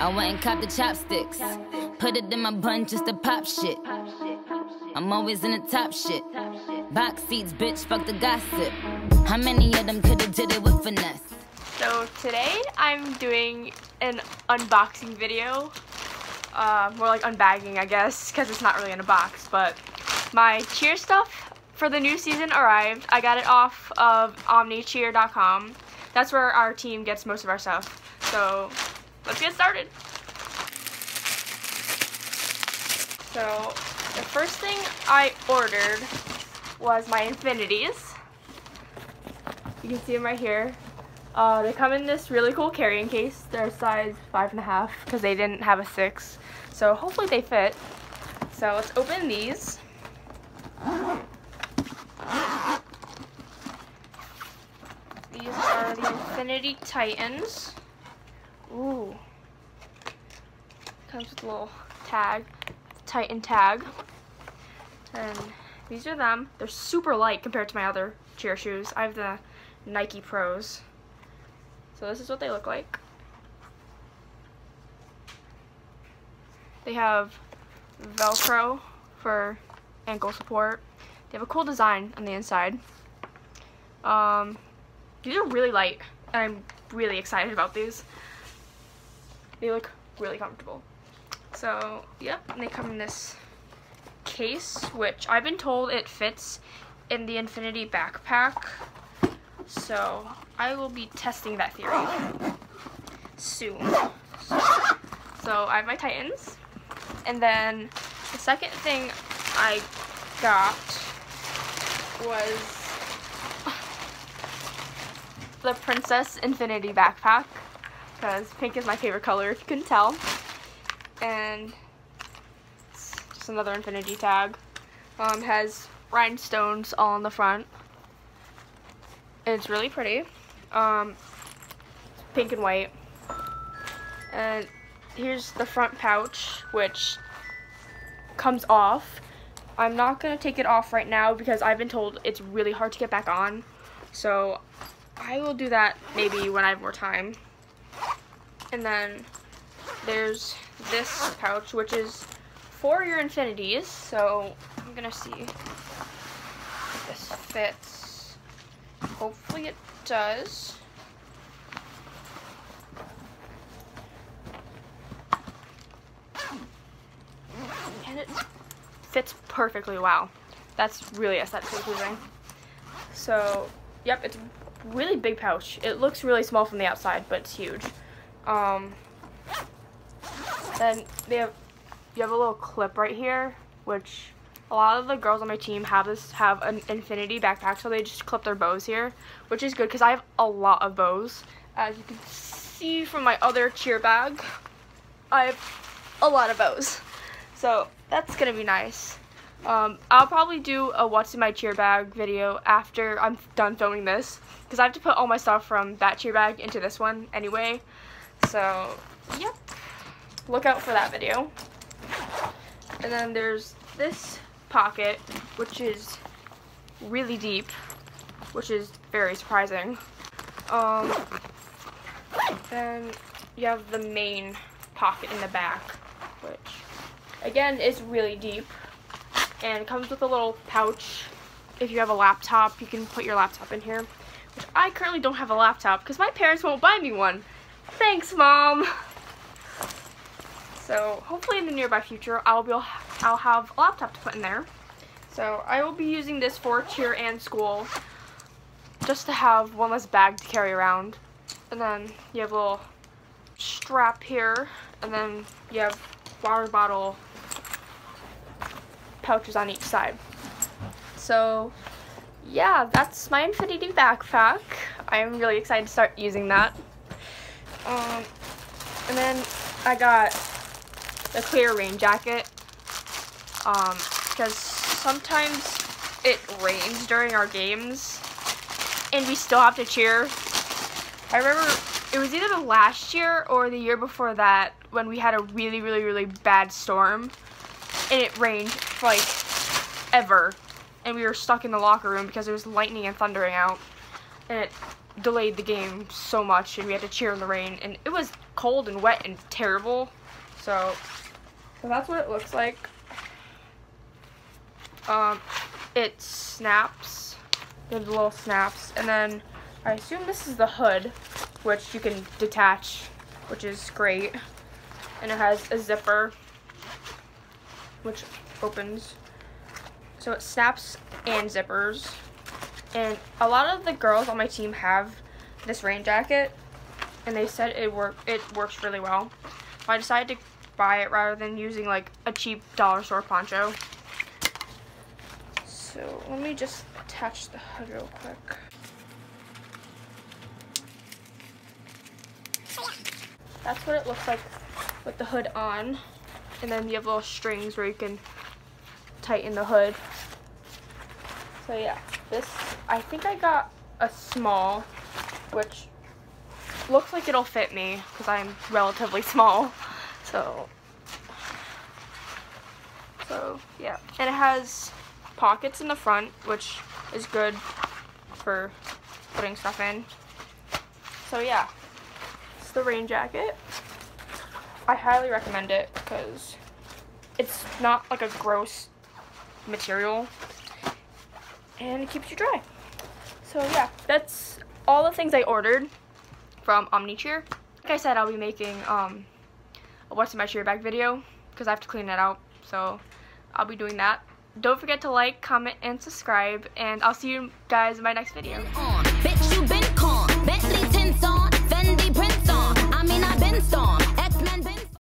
I went and copped the chopsticks. Put it in my bun just to pop shit. I'm always in the top shit. Box seats, bitch, fuck the gossip. How many of them could've did it with finesse? So today I'm doing an unboxing video. Uh, more like unbagging, I guess, because it's not really in a box. But my cheer stuff for the new season arrived. I got it off of omnicheer.com. That's where our team gets most of our stuff. So let's get started. So the first thing I ordered was my Nfinities. You can see them right here. Uh, they come in this really cool carrying case. They're size five and a half because they didn't have a six. So hopefully they fit. So let's open these. These are the Nfinity Titans. Ooh. Comes with a little tag, Titan tag. And these are them. They're super light compared to my other cheer shoes. I have the Nike Pros. So this is what they look like. They have Velcro for ankle support. They have a cool design on the inside. Um, these are really light, and I'm really excited about these. They look really comfortable. So, yep, and they come in this case, which I've been told it fits in the Nfinity backpack. So, I will be testing that theory soon. So, I have my Titans. And then the second thing I got was the Princess Nfinity backpack because pink is my favorite color if you couldn't tell. And just another Nfinity tag. Um, has rhinestones all on the front. It's really pretty. Um, pink and white. And here's the front pouch, which comes off. I'm not going to take it off right now because I've been told it's really hard to get back on. So I will do that maybe when I have more time. And then there's this pouch, which is for your Nfinities. So I'm gonna see if this fits. Hopefully it does. And it fits perfectly. Wow. That's really aesthetically pleasing. So, yep, it's really big pouch. It looks really small from the outside, but it's huge. Um, then they have, you have a little clip right here, which a lot of the girls on my team have this, have an Nfinity backpack, so they just clip their bows here, which is good because I have a lot of bows. As you can see from my other cheer bag, I have a lot of bows. So that's gonna be nice. Um, I'll probably do a what's in my cheer bag video after I'm done filming this because I have to put all my stuff from that cheer bag into this one anyway. So, yep. Look out for that video. And then there's this pocket, which is really deep, which is very surprising. Um, then you have the main pocket in the back, which again is really deep and comes with a little pouch. If you have a laptop, you can put your laptop in here. Which I currently don't have a laptop because my parents won't buy me one. Thanks, Mom! So hopefully in the nearby future, I'll be I'll have a laptop to put in there. So I will be using this for cheer and school, just to have one less bag to carry around. And then you have a little strap here, and then you have water bottle pouches on each side. So yeah, that's my Nfinity backpack. I'm really excited to start using that. Um, and then I got the clear rain jacket. Um, because sometimes it rains during our games and we still have to cheer. I remember it was either the last year or the year before that when we had a really, really, really bad storm and it rained like ever. And we were stuck in the locker room because it was lightning and thundering out. And it delayed the game so much and we had to cheer in the rain and it was cold and wet and terrible. So, so that's what it looks like. Um, it snaps. There's little snaps. And then I assume this is the hood, which you can detach, which is great. And it has a zipper, which opens. So it snaps and zippers. And a lot of the girls on my team have this rain jacket, and they said it work it works really well. So I decided to buy it rather than using like a cheap dollar store poncho. So let me just attach the hood real quick. That's what it looks like with the hood on. And then you have little strings where you can tighten the hood. So yeah, this, I think I got a small, which looks like it'll fit me because I'm relatively small. So, so yeah. And it has pockets in the front, which is good for putting stuff in. So yeah, it's the rain jacket. I highly recommend it because it's not like a gross material and it keeps you dry. So yeah, that's all the things I ordered from Omnicheer. Like I said, I'll be making um, a what's in my cheer bag video because I have to clean it out. So I'll be doing that. Don't forget to like, comment, and subscribe. And I'll see you guys in my next video. Bitch, you been. Bentley on. Fendi on. I mean, I've been storm.